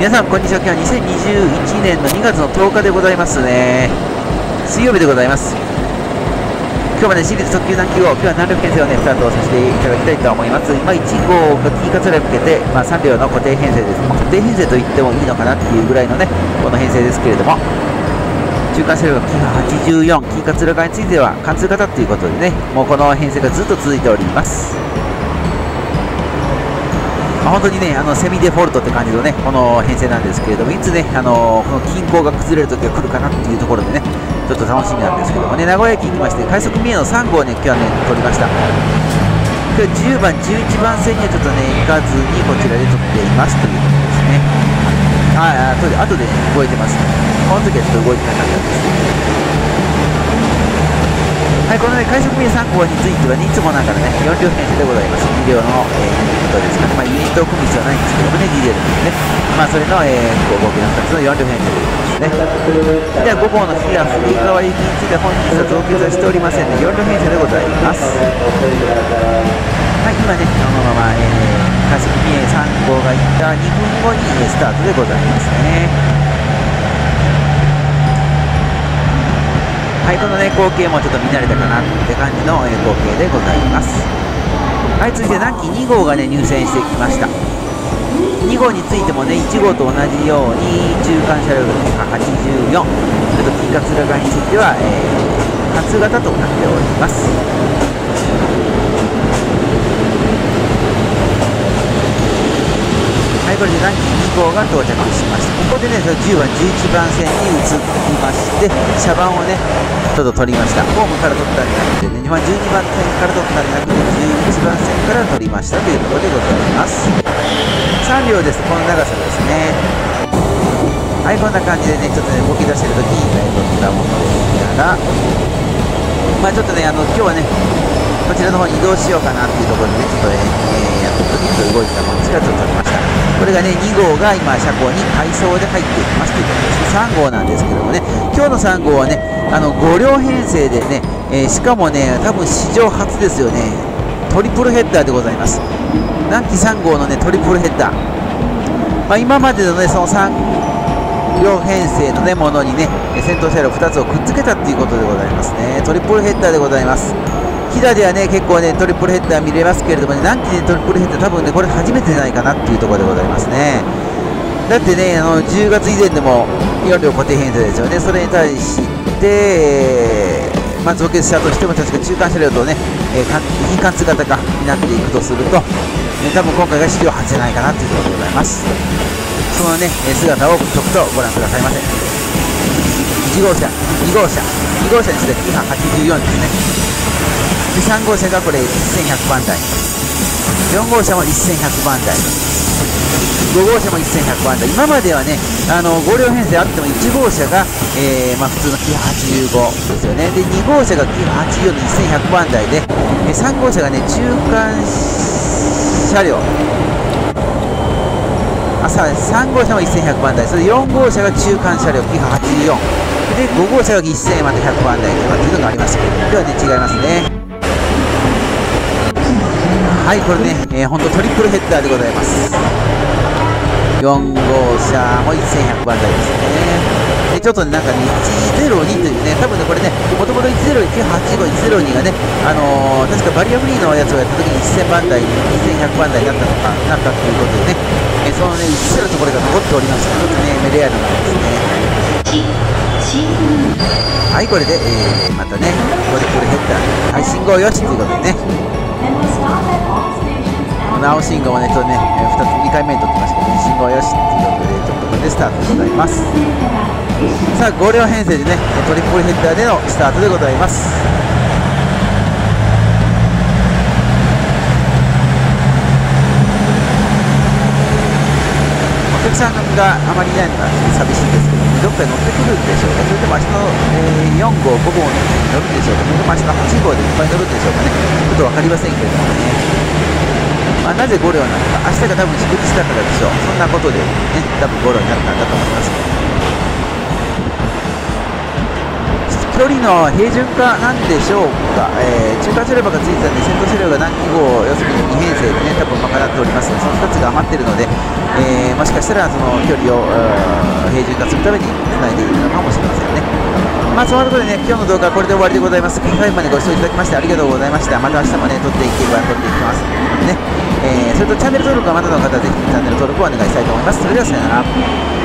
皆さんこんにちは。今日は2021年の2月の10日でございますね。水曜日でございます。今日まで私立特急南急号今日は南力編成をねスタートさせていただきたいと思います。まあ、1号が T 活に向けて、まあ、3両の固定編成です、まあ、固定編成と言ってもいいのかなっていうぐらいのねこの編成ですけれども。中間車両がキハ84、金桂側については貫通型ということでね、もうこの編成がずっと続いております。あ、本当にね、あのセミデフォルトって感じのね、この編成なんですけれども、いつね、あのこの均衡が崩れる時が来るかなっていうところでね、ちょっと楽しみなんですけどもね、名古屋駅行きまして、快速三重の3号をね、今日はね、取りました。今日10番、11番線にはちょっとね、行かずにこちらで取っていますということですね。ああ、後で、後で、ね、動いてます、この時はちょっと動いてなかったんですね。はい、このね、快速便3号については、ね、いつもながらね、4両編成でございます。2両の、えー、ユニットですかね。まあ、ユニットを組む必要はないんですけどもね、DL ですね。まあ、それの、えー、合計の2つの4両編成でございますね。では、5号の飛騨振り川行きについては本日は造形はしておりませんの、で、4両編成でございます。はい、今ね、このまま、えー、快速便3号が行った2分後にスタートでございますね。はい、このね、光景もちょっと見慣れたかなって感じの、え光景でございます。はい、続いて南紀2号がね、入線してきました。2号についてもね、1号と同じように、中間車両が84、それと金桂側については、えー、初型となっております。これでランキング2号が到着しました。ここでね、10番、11番線に移りまして、車番をね、ちょっと取りました。ホームから取ったんじゃなくてね、12番線から取ったんじゃなくて、11番線から取りましたというところでございます。3両です、この長さですね。はい、こんな感じでね、ちょっとね、動き出してるときに、ね、取ったものですから、まあちょっとね、あの、今日はね、こちらの方に移動しようかなっていうところでね、ちょっとね、えー、やった時に動いたものれがね、2号が今、車庫に回送で入っていきますということです。3号なんですけどもね、今日の3号はね、あの5両編成でね、えー、しかもね、多分史上初ですよね、トリプルヘッダーでございます。南紀3号のね、トリプルヘッダー。まあ、今までのね、その3両編成のね、ものにね、先頭車両2つをくっつけたっていうことでございますね。トリプルヘッダーでございます。飛騨ではね結構ねトリプルヘッダー見れますけれども、ね、南紀でトリプルヘッダー多分ねこれ初めてじゃないかなっていうところでございますね。だってねあの10月以前でも4両固定編成ですよね。それに対してまあ、造形したとしても確か中間車両とね、えー、非貫通型がになっていくとすると、え、多分今回が史上初じゃないかなというところでございます。そのね、姿をちょっとご覧くださいませ1号車2号車2号車にして違反84ですね。で3号車がこれ1100番台。4号車も1100番台。5号車も1100番台。今まではねあの5両編成あっても1号車が、えー、まあ、普通のキハ85ですよね。で2号車がキハ84の1100番台でで3号車がね中間車両。あさ3号車も1100番台。それ4号車が中間車両キハ84で5号車が1000円また100番台とかっていうのがありましたけどではね違いますね。はいこれね、えー、ほんとトリプルヘッダーでございます。4号車も1100番台ですね。でちょっとなんかね102というね多分ねこれねもともと10185-102がねあのー、確かバリアフリーのやつをやった時に1000番台2100番台になったのかなったということでね、え、そのねうっすらところが残っておりますちょっとねレアルなんですね。はいこれで、えー、またねトリプルヘッダーはい信号よしということでね青信号はね、ちょっとね、2つ、2回目に取ってましたけど、ね、信号よしっていうことで、ちょっとこれでスタートでございます。さあ、5両編成でね、トリプルヘッダーでのスタートでございます。お客さんがあまりいないのが寂しいんですけど、どっかに乗ってくるんでしょうか、それとも明日の、えー、4号、5号に乗るんでしょうか、それとも明日の8号でいっぱい乗るんでしょうかね、ちょっと分かりませんけれどもね。まあ、なぜ5両なのか、明日が多分祝日だからでしょう、そんなことで、ね、多分5両になったんだと思います。距離の平準化なんでしょうか、えー、中間車両がついてたんで先頭車両が何機号要するに2編成でね多分賄っております。のでその2つが余っているので、えー、もしかしたらその距離を平準化するためにつないでいるのかもしれませんね。まあそのところでね今日の動画はこれで終わりでございます。最後までご視聴いただきましてありがとうございました。また明日もね撮っていければ撮っていきます。ね、えー、それとチャンネル登録はまだの方はぜひチャンネル登録をお願いしたいと思います。それではさよなら。